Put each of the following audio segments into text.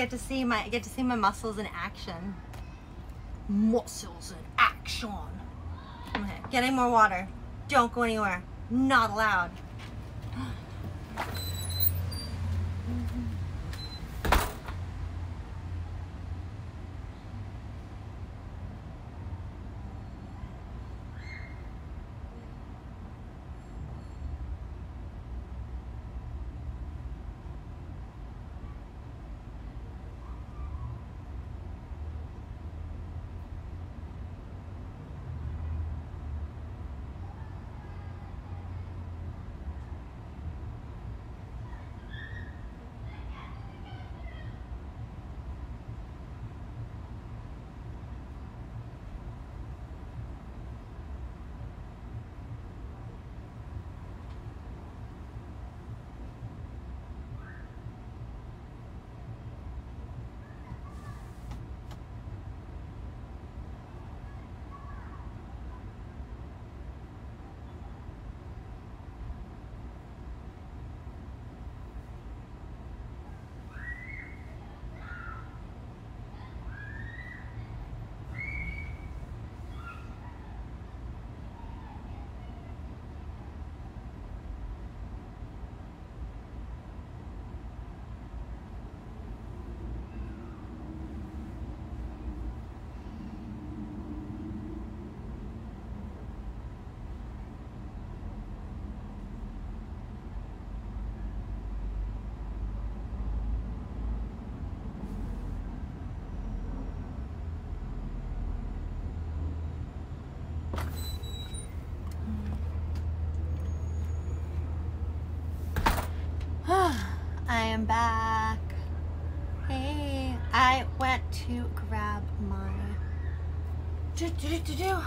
get to see my get to see my muscles in action. Muscles in action. Okay, getting more water. Don't go anywhere. Not allowed. I am back. Hey, I went to grab my do, do, do,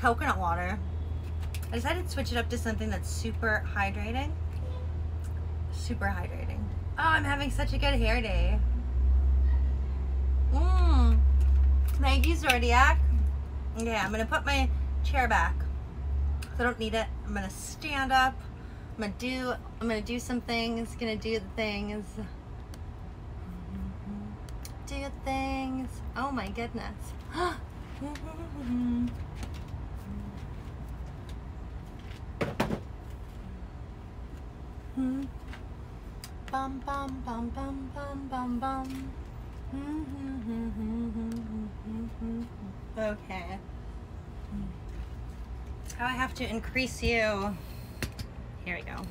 coconut water. I decided to switch it up to something that's super hydrating. Super hydrating. Oh, I'm having such a good hair day. Mmm. Thank you, Zodiac. Okay, I'm gonna put my chair back. I don't need it. I'm gonna stand up. I'm gonna do I'm gonna do some things, gonna do the things. Do things. Oh my goodness. Bum bum bum bum bum bum bum. Okay. How I have to increase you. Here we go.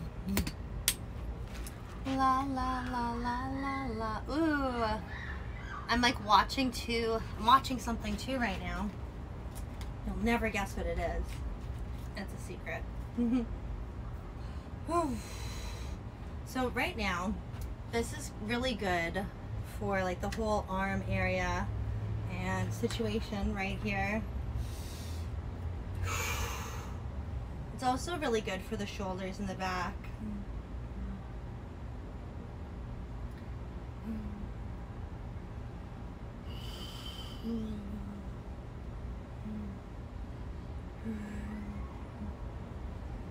La la la la la la. Ooh. I'm like watching too. I'm watching something too right now. You'll never guess what it is. It's a secret. so right now, this is really good for like the whole arm area and situation right here. It's also really good for the shoulders and the back.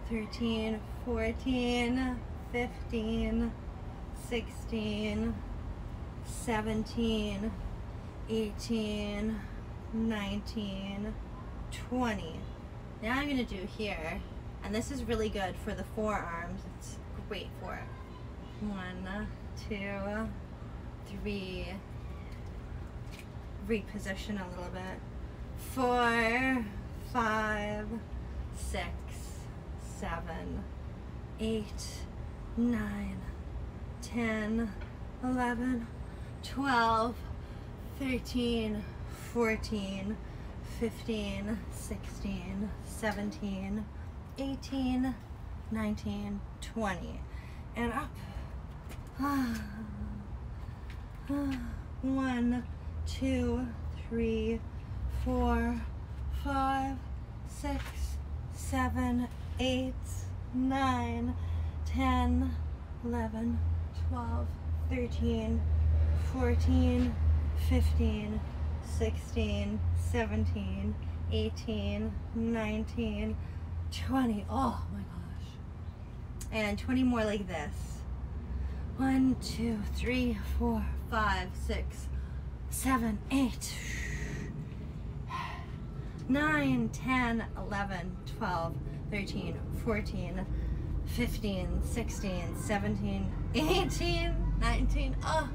Thirteen, fourteen, fifteen, sixteen, seventeen, eighteen, nineteen, twenty. Now I'm gonna do here and this is really good for the forearms. It's great for it. One, two, three. Reposition a little bit. Four, five, six, seven, eight, nine, ten, eleven, twelve, thirteen, fourteen, fifteen, sixteen, seventeen. 18, 19, 20, and up. One, two, three, four, five, six, seven, eight, nine, ten, eleven, twelve, thirteen, fourteen, fifteen, sixteen, seventeen, eighteen, nineteen. 20. Oh my gosh. And 20 more like this. One, two, three, four, five, six, seven, eight, nine, ten, eleven, twelve, thirteen, fourteen, fifteen, sixteen, seventeen, eighteen, nineteen, oh,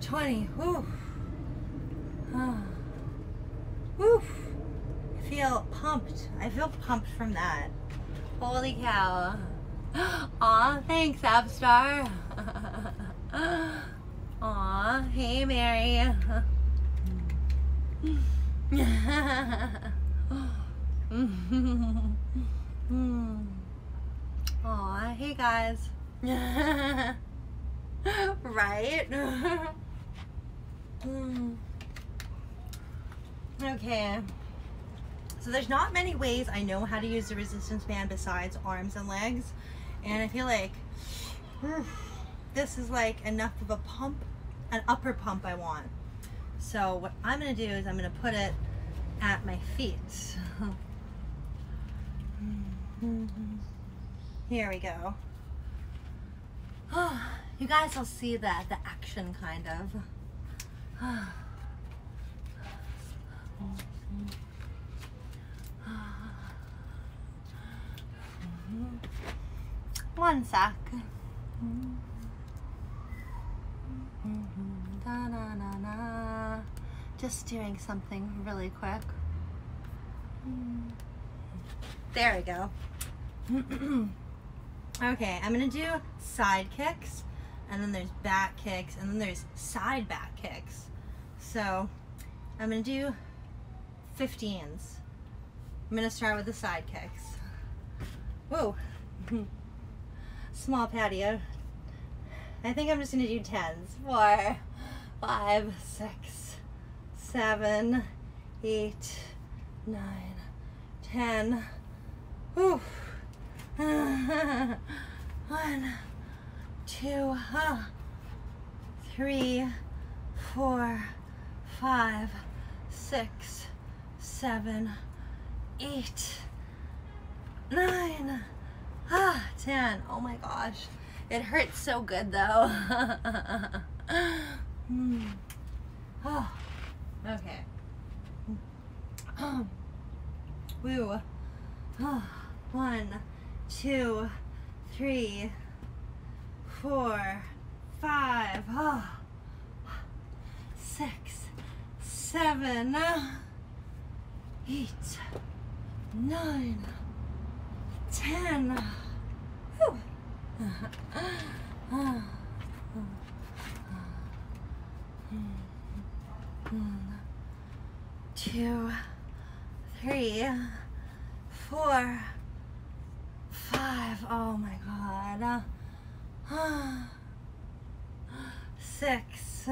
20. Whew. Oh. Whew. Feel pumped. I feel pumped from that. Holy cow. Aw, thanks, Abstar. Aw, hey, Mary. Aw, hey, guys. right? okay. So there's not many ways I know how to use the resistance band besides arms and legs. And I feel like this is like enough of a pump, an upper pump I want. So what I'm gonna do is I'm gonna put it at my feet. Here we go. you guys will see that, the action kind of. One sec. Just doing something really quick. There we go. okay, I'm gonna do side kicks, and then there's back kicks, and then there's side back kicks. So I'm gonna do 15s. I'm gonna start with the side kicks. Whoa. Small patio. I think I'm just gonna do tens. Four, five, six, seven, eight, nine, ten. Whew. One, two, uh, three, four, five, six, seven, eight, nine, ah, ten. Oh my gosh. It hurts so good though. oh, okay. Woo. Oh, one, two, three, four, five, oh, six, seven, eight, nine, ten. Two, three, four, five. Oh my God. Six,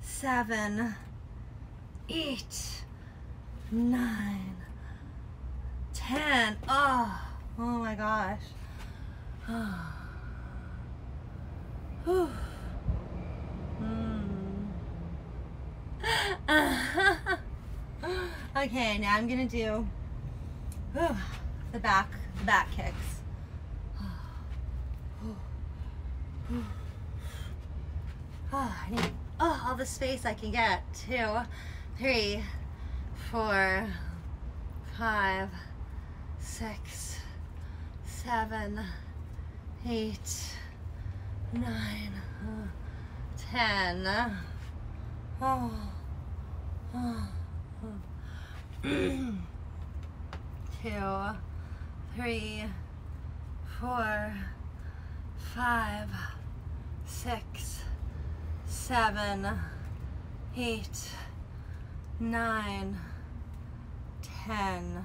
seven, eight, nine, ten. Oh, oh my gosh. Okay, now I'm gonna do the back, the back kicks. Oh, I need oh, all the space I can get. Two, three, four, five, six, seven, eight, nine, ten. Oh, oh. Two, three, four, five, six, seven, eight, nine, ten.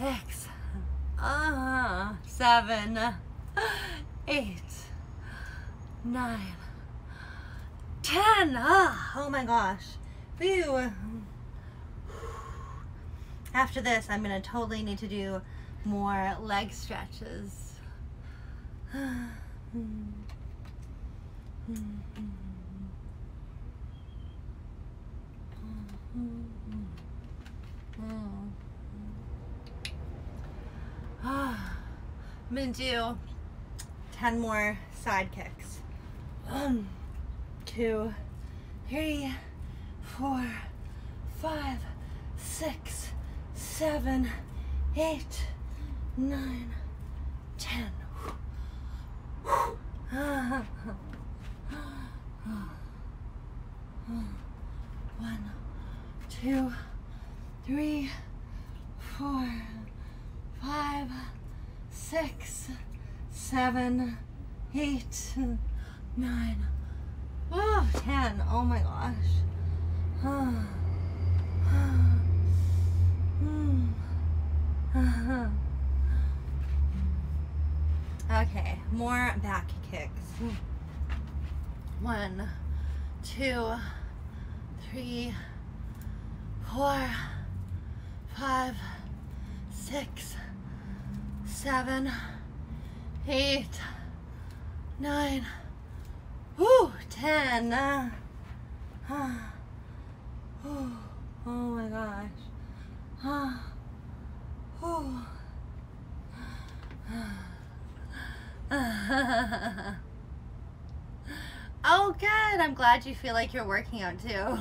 six, uh, seven, eight, nine, ten. Ah, oh my gosh. Whew. After this, I'm gonna totally need to do more leg stretches. I'm gonna do 10 more side kicks. One, two, three, four, five, six, seven, eight, nine, ten. One, two, three, four, five, six, seven, eight, nine, oh, ten. Oh my gosh. okay, more back kicks. One, two, three, four, five, six, seven, eight, nine, whoo, ten. Uh, uh, oh, my gosh. Uh, oh. oh, good. I'm glad you feel like you're working out too.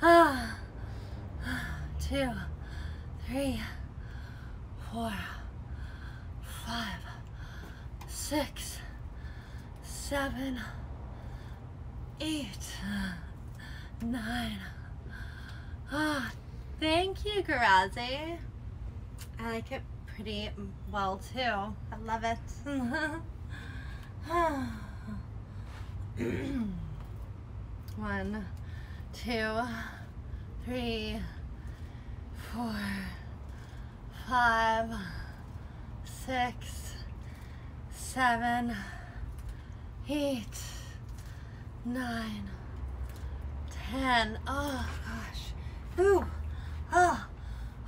Two, three, four, five, six, seven, eight, nine. Ah, thank you, Garazi. I like it pretty well too. I love it. One, two, three, four, five, six, seven, eight, nine, ten. Oh gosh. Ooh. Oh.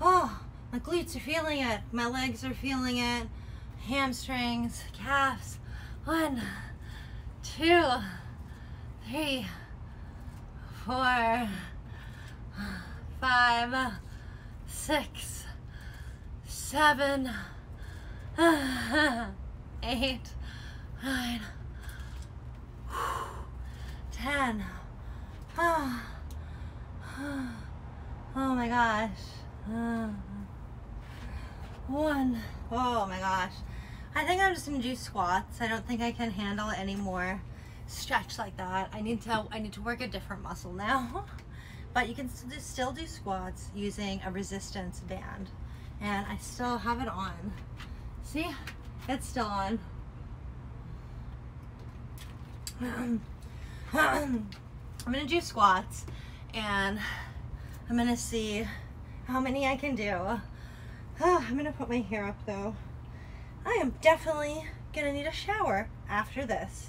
Oh. My glutes are feeling it. My legs are feeling it. Hamstrings, calves. One, two, three, four, five, six, seven, eight, nine, ten. Oh, oh my gosh. One. Oh my gosh. I think I'm just gonna do squats. I don't think I can handle any more stretch like that. I need to I need to work a different muscle now. But you can still do squats using a resistance band. And I still have it on. See? It's still on. I'm gonna do squats and I'm gonna see how many I can do. Oh, I'm gonna put my hair up though. I am definitely gonna need a shower after this.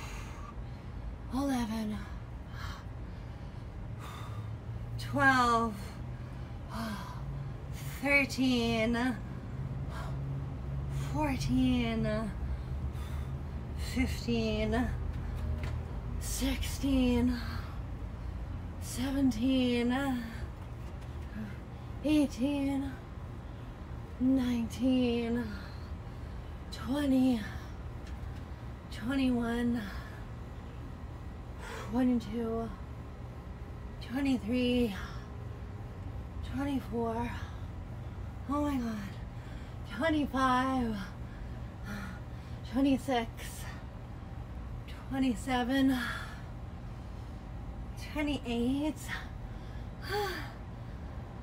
12, 13, 14, 15, 16, 17, 18, 19, 20, 21, 22, 23, 24, oh my god, 25, 26, 27, 28,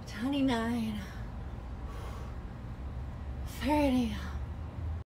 29, 30,